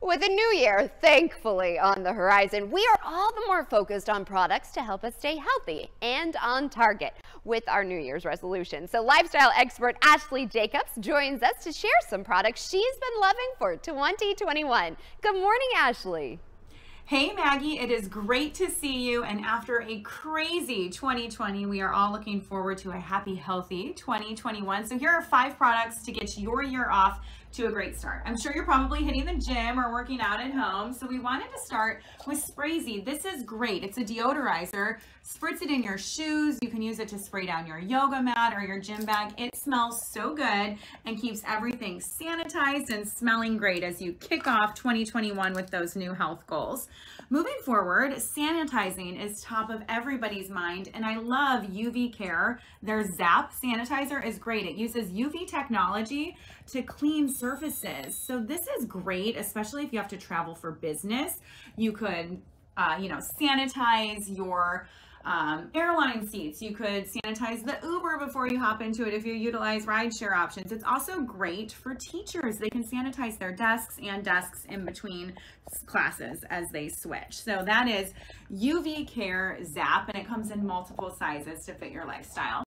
With a new year, thankfully, on the horizon, we are all the more focused on products to help us stay healthy and on target with our New Year's resolution. So lifestyle expert Ashley Jacobs joins us to share some products she's been loving for 2021. Good morning, Ashley. Hey Maggie, it is great to see you. And after a crazy 2020, we are all looking forward to a happy, healthy 2021. So here are five products to get your year off to a great start. I'm sure you're probably hitting the gym or working out at home. So we wanted to start with Spraysy. This is great. It's a deodorizer. Spritz it in your shoes. You can use it to spray down your yoga mat or your gym bag. It smells so good and keeps everything sanitized and smelling great as you kick off 2021 with those new health goals. Moving forward, sanitizing is top of everybody's mind and I love UV Care. Their Zap sanitizer is great. It uses UV technology to clean surfaces. So this is great, especially if you have to travel for business. You could, uh, you know, sanitize your um, airline seats. You could sanitize the Uber before you hop into it if you utilize rideshare options. It's also great for teachers. They can sanitize their desks and desks in between classes as they switch. So that is UV Care Zap, and it comes in multiple sizes to fit your lifestyle.